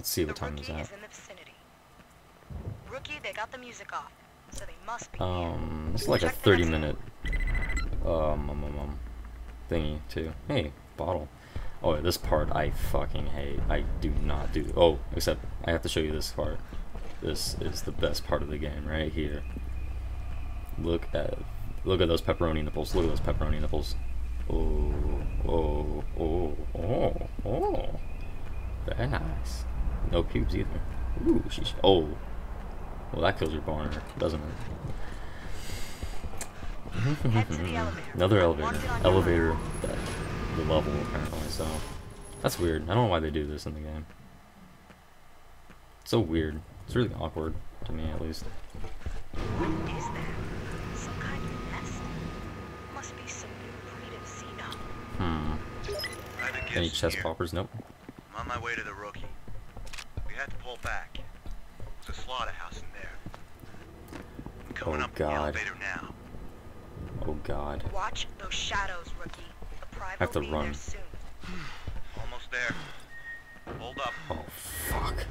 Let's see what the time rookie is that. is in the vicinity. Rookie, they got the music off, so they must be Um, it's like a Check the 30 next minute um, um, um, um thingy too. Hey, bottle. Oh, this part I fucking hate. I do not do. Oh, except I have to show you this part. This is the best part of the game right here. Look at look at those pepperoni nipples. Look at those pepperoni nipples. Oh, oh, oh, oh, oh. Very nice. No pubes either. Ooh, sheesh. Oh. Well, that kills your boner, doesn't it? Head to the elevator. Another elevator. marked it on your Elevator that the level apparently, so that's weird. I don't know why they do this in the game. so weird. It's really awkward to me at least. What is that? Some kind of nest? Must be some new breed of xeno. Hmm. Private Any Gibson chest here. poppers? Nope. I'm on my way to the rookie. We had to pull back. There's a slaughterhouse in there. I'm coming Oh, up God. the elevator now. Oh god. Watch those shadows, rookie. The private have to run. there soon. Almost there. Hold up. Oh fuck.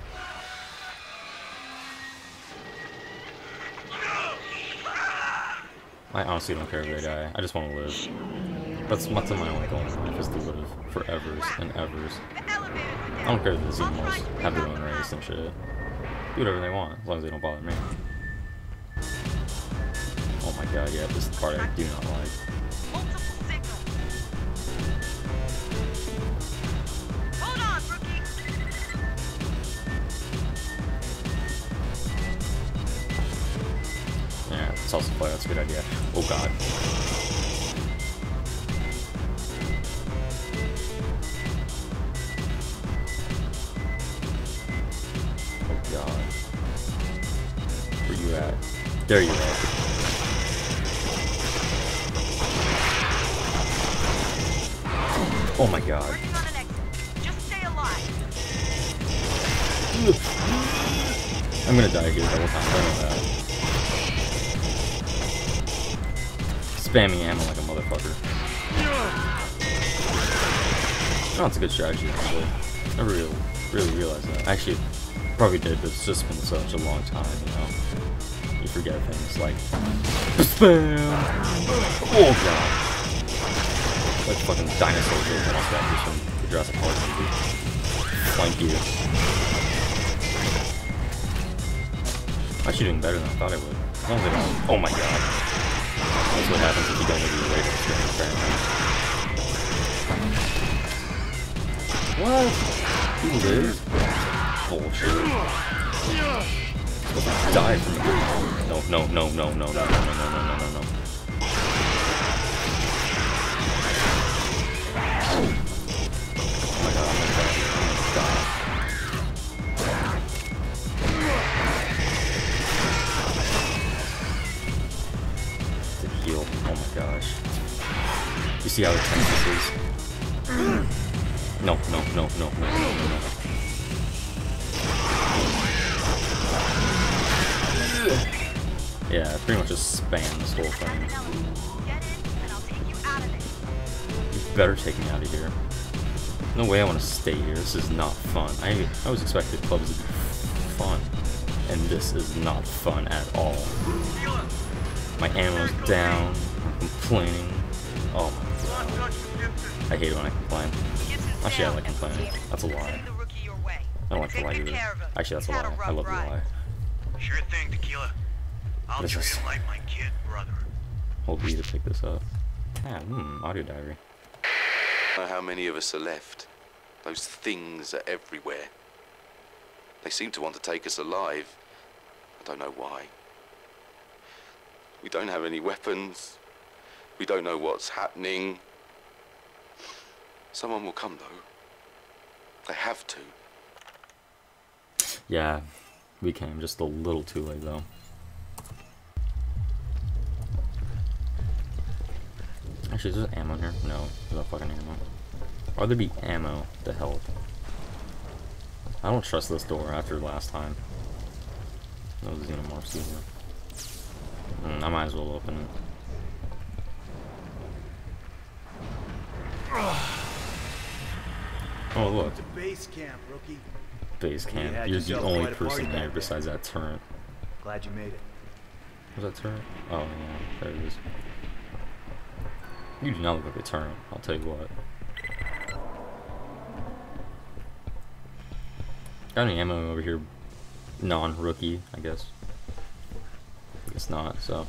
I honestly don't care if they die. I just want to live. That's that's my only goal in life is to live and evers. I don't care if the Xenomorphs have their own race and shit. Do whatever they want, as long as they don't bother me. Oh my god, yeah, this is the part I do not like. Yeah, salsa play, that's a good idea. Oh god. You at? There you are. Oh my god. Working on an exit. Just stay alive. I'm gonna die here double time, I know that. Spamming ammo like a motherfucker. Oh, it's a good strategy, actually. I really, really realized that. Actually, probably did, but it's just been such a long time, you know? Forget things like... Spam! Oh god! Like fucking dinosaurs or got this from the Jurassic Park movie. Flank you. Actually doing better than I thought I would. As long as I don't... Oh my god. That's what happens if you don't do your radar scanning, apparently. What? Lives? Bullshit. Die from No, no, no, no, no, no, no, no, no, no, no, no. Oh my god, I'm gonna die. Oh my gosh. You see how intense this is? No, no, no, no, no, no, no, no. Yeah, pretty much just spam this whole thing. you better take me out of here. No way I want to stay here. This is not fun. I, I was expecting clubs to be fun. And this is not fun at all. My ammo's down. I'm complaining. Oh my god. I hate it when I complain. Actually, I like complaining. That's a lie. I don't like to lie either. Actually, that's a lie. I love to lie. Sure thing, Tequila. I'll treat him like my kid brother. Hold B to pick this up. Ah, hmm, audio diary. how many of us are left. Those things are everywhere. They seem to want to take us alive. I don't know why. We don't have any weapons. We don't know what's happening. Someone will come, though. They have to. Yeah, we came just a little too late though. Actually, is there ammo in here? No, there's no fucking ammo. Why would there be ammo to help? I don't trust this door after last time. No xenomorphs either. Mm, I might as well open it. Oh look, To base camp, rookie. base You camp. had You're the only quite a party person back there there. besides that turret. Glad you made it. Was that turret? Oh, yeah, there it is. You do not look like a turret, I'll tell you what. Got any ammo over here? Non-rookie, I guess. I guess not, so...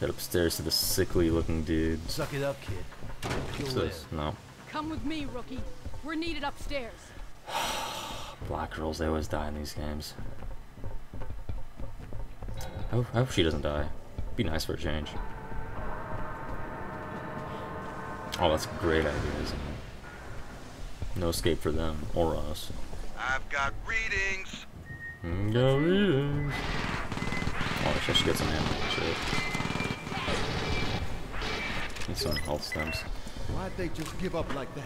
Head upstairs to the sickly looking dude. Suck it up, kid. What's this? No. Come with me, rookie. We're needed upstairs. Black girls, they always die in these games. I hope, I hope she doesn't die. Be nice for a change. Oh, that's a great idea, isn't it? No escape for them or us. I've got readings. Mm, Go readings. Oh, I should get some ammo. Shit. Need some health stims. Why'd they just give up like that?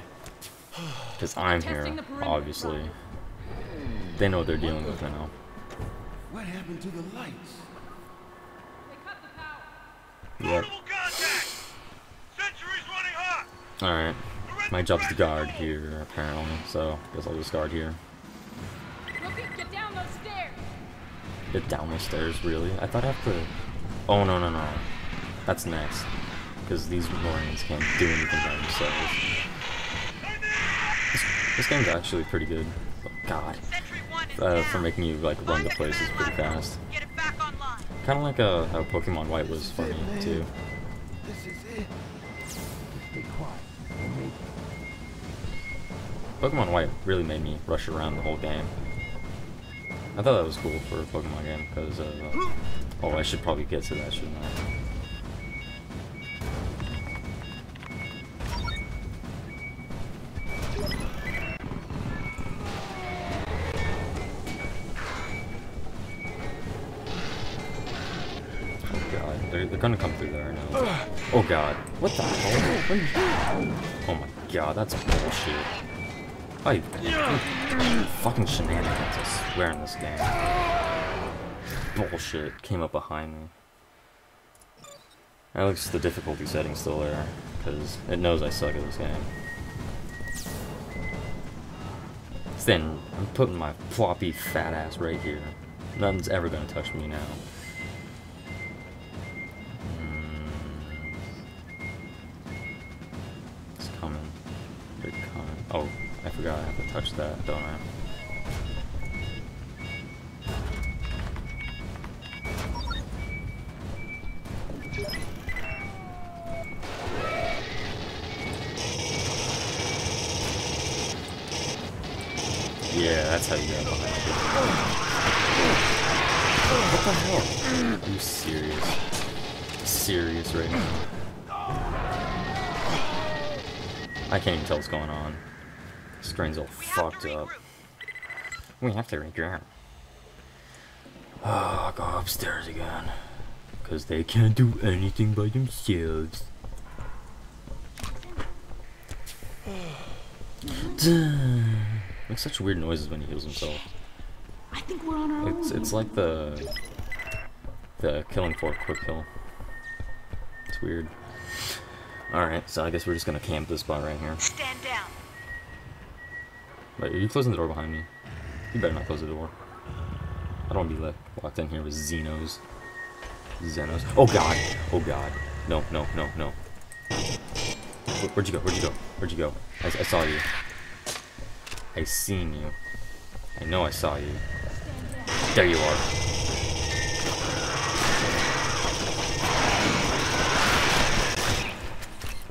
Because I'm here, Testing the perimeter. obviously. They know what they're dealing with now. What happened to the lights? Alright. My job's to guard here, apparently. So, I guess I'll just guard here. Rookie, get down those stairs. Get down the stairs, really? I thought I have to... Oh, no, no, no. That's next. Because these Marines can't do anything by themselves. This, this game's actually pretty good. Oh, God. Sentry one is Uh, for making you, like, run the the places pretty fast. Get it back online. Kind of like uh, how Pokemon White was for me, too. This is it. Pokemon White really made me rush around the whole game. I thought that was cool for a Pokemon game, because, uh, oh, I should probably get to that, shouldn't I? Oh god, they're, gonna come through there now. Oh god, what the hell? Oh my god, that's bullshit. I fucking shenanigans, I swear in this game. Bullshit came up behind me. At least the difficulty setting's still there, because it knows I suck at this game. Then I'm putting my floppy fat ass right here. Nothing's ever gonna touch me now. Mm. It's coming. They're coming. Oh, I forgot I have to touch that, don't I? Yeah, that's how you get behind it. What the hell? Are you serious? Serious right now? I can't even tell what's going on. Screen's all We fucked up. We have to regroup. Oh, I'll go upstairs again. Because they can't do anything by themselves. Makes such weird noises when he heals himself. I think we're on our It's it's like the the killing for quick kill. It's weird. Alright, so I guess we're just gonna camp this spot right here. Stand down. Wait, are you closing the door behind me? You better not close the door. I don't want to be like locked in here with Xenos. Xenos. Oh god! Oh god. No, no, no, no. Where, where'd you go? Where'd you go? Where'd you go? I, I saw you. I seen you. I know I saw you. There you are.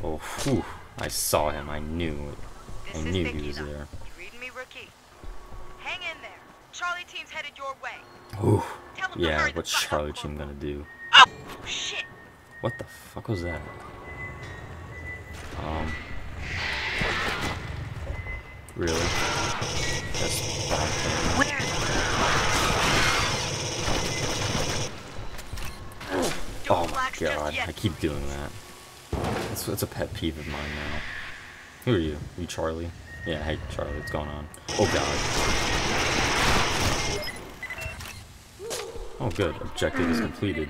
Oh, whew. I saw him. I knew it. I This knew he was now. there. You reading me, rookie? Hang in there. Charlie team's headed your way. Ooh. Tell them to Yeah, what's Charlie Team gonna do? Oh shit! What the fuck was that? Um. Really? That's bad thing. Where? Oh my god. I keep doing that. It's, a pet peeve of mine now. Who are you? you Charlie? Yeah, hey Charlie, what's going on? Oh god. Oh good, objective is completed.